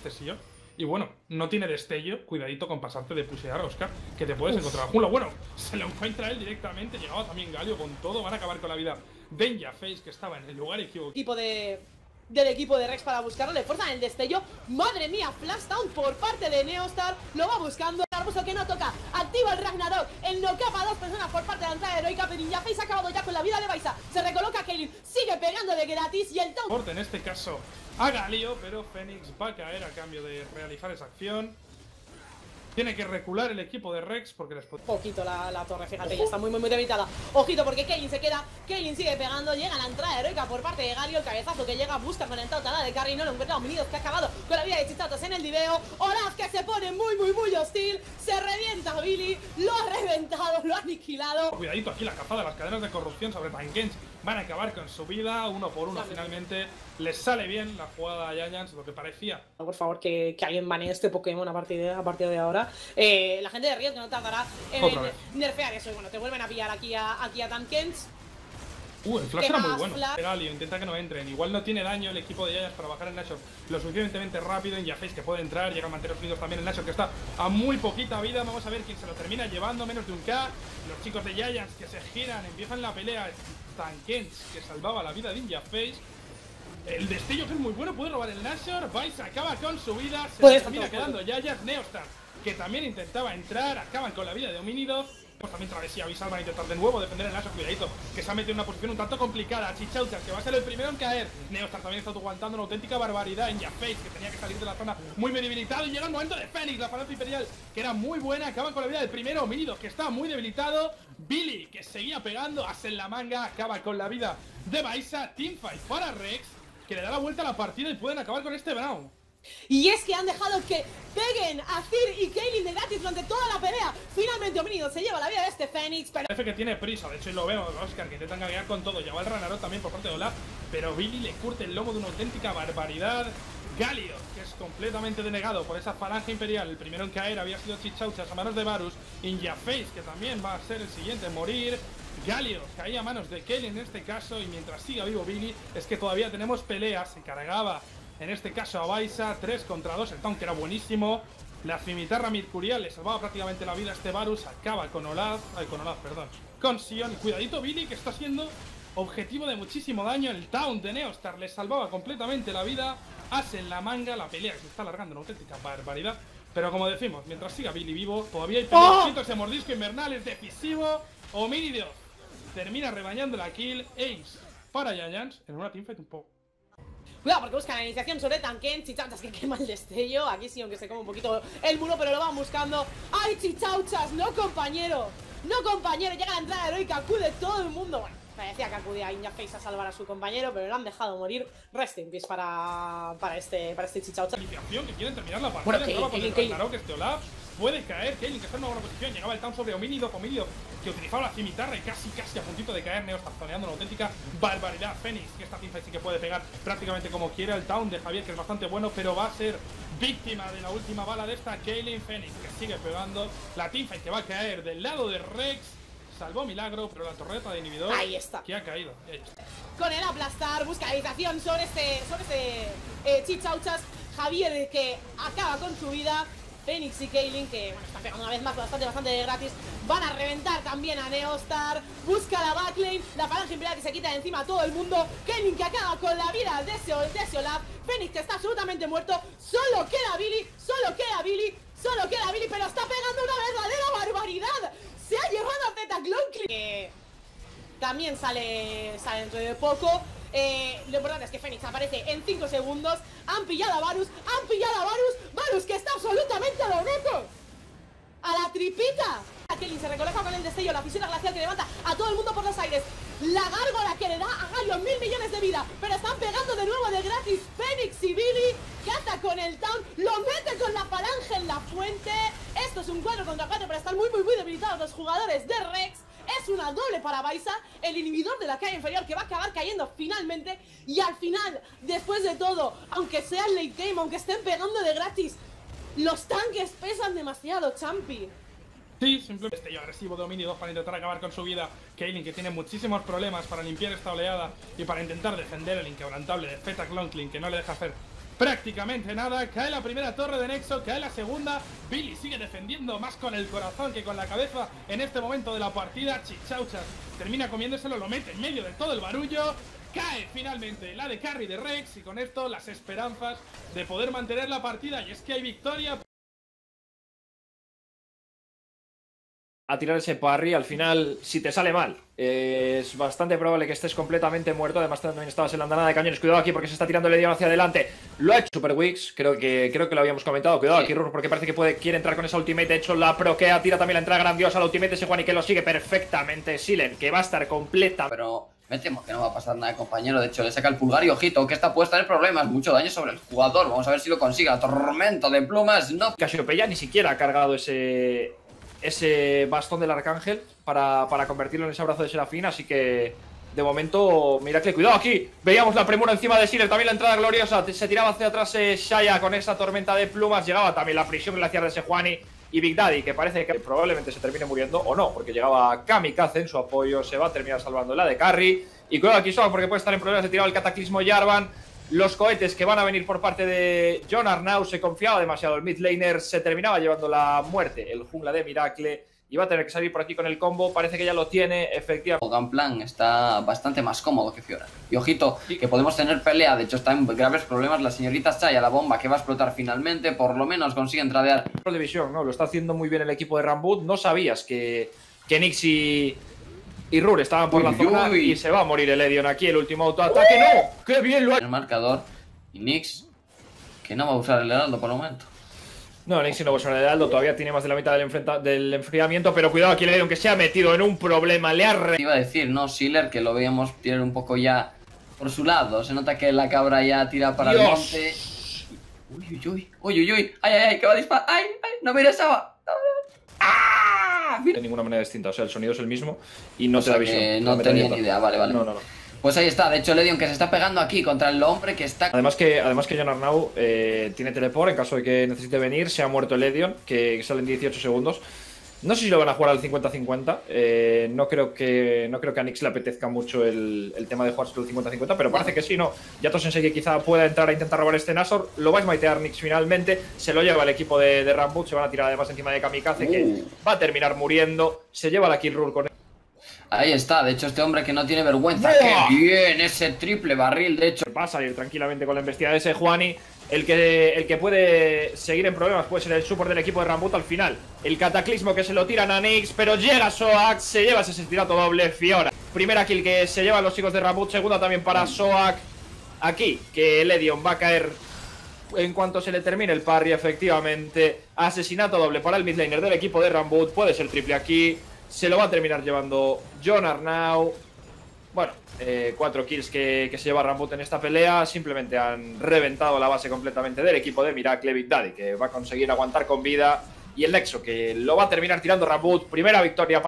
este sillón. Y bueno, no tiene destello. Cuidadito con pasarte de pusear, Oscar, que te puedes encontrar a Jungla. Bueno, se lo encuentra él directamente. Llegaba también Galio con todo. Van a acabar con la vida de Face, que estaba en el lugar equivocado. Equipo de del equipo de Rex para buscarlo, le forzan el destello. Madre mía, Flashdown por parte de Neostar. Lo va buscando, Arbusto que no toca. Activa el Ragnarok, el knockup a dos personas por parte de la entrada heroica Pero Face ha acabado ya con la vida de Baisa. Se recoloca Kaylin, sigue pegándole gratis y el top. En este caso haga lío, pero Fénix va a caer a cambio de realizar esa acción. Tiene que recular el equipo de Rex porque les puede... Poquito la, la torre, fíjate, ya está muy muy muy debilitada. Ojito porque Kaylin se queda, Kaylin sigue pegando Llega la entrada heroica por parte de Galio El cabezazo que llega, busca con el Tautana de Carry No lo encuentra Dominidos que ha acabado con la vida de Chichatos en el video. Olaf que se pone muy muy muy hostil Se revienta a Billy, lo ha reventado, lo ha aniquilado. Cuidadito aquí la cazada, las cadenas de corrupción sobre Tankens Van a acabar con su vida, uno por uno finalmente Les sale bien la jugada a Giants, lo que parecía Por favor que, que alguien banee este Pokémon a partir de, a partir de ahora eh, la gente de Riot que no tardará en nerfear eso. Y bueno, te vuelven a pillar aquí a, aquí a Tankens. Uh, el flash era muy bueno. Galio intenta que no entren. Igual no tiene daño el equipo de Yayas para bajar el Nashor lo suficientemente rápido. En Face que puede entrar. Llega a mantener unidos también el Nashor que está a muy poquita vida. Vamos a ver quién se lo termina llevando. Menos de un K. Los chicos de Giants que se giran, empiezan la pelea. Que salvaba la vida de Face El destello que es muy bueno, puede robar el Nashor. Vice acaba con su vida. Se termina quedando Yayas. Neostar que también intentaba entrar, acaban con la vida de Homínidos. Pues también Travesía Avisal va a intentar de nuevo defender el Nashor, cuidadito, que se ha metido en una posición un tanto complicada. Chichauchas, que va a ser el primero en caer. Neostar también está aguantando una auténtica barbaridad en Jaface, que tenía que salir de la zona muy debilitado. Y llega el momento de Fénix, la falanza imperial, que era muy buena. Acaban con la vida del primero, Homínidos, que está muy debilitado. Billy, que seguía pegando, hace la manga, acaba con la vida de Baisa. Teamfight para Rex, que le da la vuelta a la partida y pueden acabar con este Brown. Y es que han dejado que peguen a Cir y Kaylin de gratis durante toda la pelea. Finalmente Omnido se lleva la vida de este Fénix, pero... Que tiene prisa, de hecho lo vemos, Oscar, que intentan gaguear con todo. Lleva el Ranaro también por parte de Olaf, pero Billy le curte el lomo de una auténtica barbaridad. Galio, que es completamente denegado por esa falange imperial. El primero en caer había sido Chichauchas a manos de Varus. Face, que también va a ser el siguiente en morir. Galio caía a manos de Kelly en este caso. Y mientras siga vivo Billy, es que todavía tenemos peleas. Se cargaba en este caso a Baisa, 3 contra 2, el tanque era buenísimo. La cimitarra mercurial le salvaba prácticamente la vida a este Varus, acaba con Olaf, ay, con Olaf, perdón, con Sion. Y cuidadito Billy, que está siendo objetivo de muchísimo daño. El Town de Neostar le salvaba completamente la vida. Hace en la manga, la pelea que se está alargando una auténtica barbaridad. Pero como decimos, mientras siga Billy vivo, todavía hay pedacitos ¡Oh! de mordisco invernal, es decisivo. Homínido termina rebañando la kill. Ace para Giants en una teamfight un poco Cuidado porque buscan la iniciación sobre Tanken Chichauchas que quema el destello. Aquí sí, aunque se come un poquito el muro Pero lo van buscando. ¡Ay, Chichauchas! ¡No, compañero! ¡No, compañero! Llega la entrada heroica Acude todo el mundo. Bueno, parecía que acudía a Face a salvar a su compañero Pero lo han dejado morir. Rest in peace para, para este, para este Chichaucha Iniciación que quieren terminar la partida. Bueno, que, que, que, este Olaf Puede caer, Kaelin que está en una buena posición Llegaba el town sobre Homínido, Homínido que utilizaba la cimitarra y casi casi a puntito de caer Neo está una auténtica barbaridad Fénix, que esta teamfight sí que puede pegar prácticamente como quiera El town de Javier que es bastante bueno Pero va a ser víctima de la última bala de esta Kaelin Fénix que sigue pegando La teamfight que va a caer del lado de Rex Salvó Milagro, pero la torreta de inhibidor Ahí está. que ha caído. Con el aplastar, busca habitación sobre este, sobre este eh, Chichauchas. Javier que acaba con su vida. Phoenix y Kaylin, que bueno, está pegando una vez más bastante, bastante gratis, van a reventar también a Neostar. Busca la backlane, la falange imperial que se quita de encima a todo el mundo. Kaylin que acaba con la vida de Olaf. Phoenix que está absolutamente muerto. Solo queda Billy, solo queda Billy, solo queda Billy, pero está pegando una verdadera barbaridad. Se ha llevado a Zetaclon que también sale, sale dentro de poco. Eh, lo importante es que Fénix aparece en 5 segundos. Han pillado a Varus, han pillado a Varus. Varus que está absolutamente a lo neto. A la tripita. Kelly se recolecta con el destello, la fisión glacial que levanta a todo el mundo por los aires. La gárgola que le da a Galio mil millones de vida. Pero están pegando de nuevo de gratis. Fénix y Billy. Caza con el town. Lo mete con la falange en la fuente. Esto es un 4 contra 4, pero están muy, muy, muy debilitados los jugadores de Rex. Es una doble para Baisa, el inhibidor de la calle inferior que va a acabar cayendo finalmente. Y al final, después de todo, aunque sea el late game, aunque estén pegando de gratis, los tanques pesan demasiado, Champi. Sí, simplemente este agresivo de Omni 2 para intentar acabar con su vida. Kaylin que tiene muchísimos problemas para limpiar esta oleada y para intentar defender el inquebrantable de Feta Clonkling que no le deja hacer prácticamente nada. Cae la primera torre de Nexo, cae la segunda. Billy sigue defendiendo más con el corazón que con la cabeza en este momento de la partida. Chichauchas termina comiéndoselo, lo mete en medio de todo el barullo. Cae finalmente la de carry de Rex y con esto las esperanzas de poder mantener la partida. Y es que hay victoria. A tirar ese parry, al final, si te sale mal, es bastante probable que estés completamente muerto. Además, también estabas en la andanada de cañones. Cuidado aquí porque se está tirando el hacia adelante. Lo ha hecho Super Wix, creo que, creo que lo habíamos comentado. Cuidado aquí, Rur, porque parece que puede, quiere entrar con esa ultimate. De hecho, la proquea, tira también la entrada grandiosa. La ultimate ese Juan y que lo sigue perfectamente. Silen, que va a estar completa. Pero me temo que no va a pasar nada, compañero. De hecho, le saca el pulgar y ojito, que esta puede tener problemas. Mucho daño sobre el jugador. Vamos a ver si lo consigue. Tormento de plumas, no. Cassiopeia ni siquiera ha cargado ese ese bastón del arcángel para, convertirlo en ese abrazo de Serafín, así que de momento, mira que cuidado aquí, veíamos la premura encima de Siler, también la entrada gloriosa, se tiraba hacia atrás eh, Shaya con esa tormenta de plumas, llegaba también la prisión glaciar de Sejuani y Big Daddy, que parece que probablemente se termine muriendo, o no, porque llegaba Kamikaze en su apoyo, se va a terminar salvando la de Carry, y cuidado aquí solo porque puede estar en problemas de tirar el cataclismo Jarvan, los cohetes que van a venir por parte de John Arnau. Se confiaba demasiado el mid laner, se terminaba llevando la muerte. El jungla de Miracle iba a tener que salir por aquí con el combo. Parece que ya lo tiene, efectivamente. Plan está bastante más cómodo que Fiora. Y ojito, que podemos tener pelea. De hecho, está en graves problemas la señorita Chaya, la bomba que va a explotar finalmente. Por lo menos consigue entradear. División, ¿no? Lo está haciendo muy bien el equipo de Rambut. No sabías que, que Nixie y Rur estaban por la zona y se va a morir el Edion aquí, el último autoataque. ¡No! ¡Qué bien lo ha El marcador y Nix, que no va a usar el heraldo por el momento. No, Nix no va a usar el heraldo, todavía tiene más de la mitad del, del enfriamiento, pero cuidado aquí el Edion que se ha metido en un problema, le ha... Re Iba a decir, no, Sealer, que lo veíamos tirar un poco ya por su lado, se nota que la cabra ya tira para el monte. Uy, uy, uy, uy, uy, uy, ay, ay, ay, que va a disparar, ay, ay, no mires esa. De ninguna manera distinta, o sea, el sonido es el mismo y no te da visión. no tenía ni idea, vale, vale. No, no, no. Pues ahí está, de hecho Ledion que se está pegando aquí contra el hombre que está... Además que, además que John Arnau eh, tiene teleport en caso de que necesite venir, se ha muerto el Ledion, que sale en 18 segundos. No sé si lo van a jugar al 50-50. Eh, no, creo que, no creo que a Nix le apetezca mucho el, tema de jugar al 50-50, pero parece que sí, ¿no? Yato Sensei que quizá pueda entrar a intentar robar este Nashor. Lo va a maitear Nix finalmente. Se lo lleva el equipo de, de Rambut. Se van a tirar además encima de Kamikaze, que uh. va a terminar muriendo. Se lleva la kill rule con él. Ahí está, de hecho este hombre que no tiene vergüenza. ¡Qué bien! Ese triple barril, de hecho. Va a salir tranquilamente con la embestida de ese Juani. El que, el que puede seguir en problemas puede ser el support del equipo de Rambut al final. El cataclismo que se lo tiran a Nix, pero llega Soak, se lleva ese tirato doble, Fiora. Primera kill que se llevan los chicos de Rambut, segunda también para Soak. Aquí, que Ledion va a caer en cuanto se le termine el parry, efectivamente. Asesinato doble para el midlaner del equipo de Rambut, puede ser triple aquí. Se lo va a terminar llevando John Arnau. Bueno, eh, cuatro kills que, se lleva Rambut en esta pelea. Simplemente han reventado la base completamente del equipo de Miracle Big que va a conseguir aguantar con vida. Y el Nexo, que lo va a terminar tirando Rambut. Primera victoria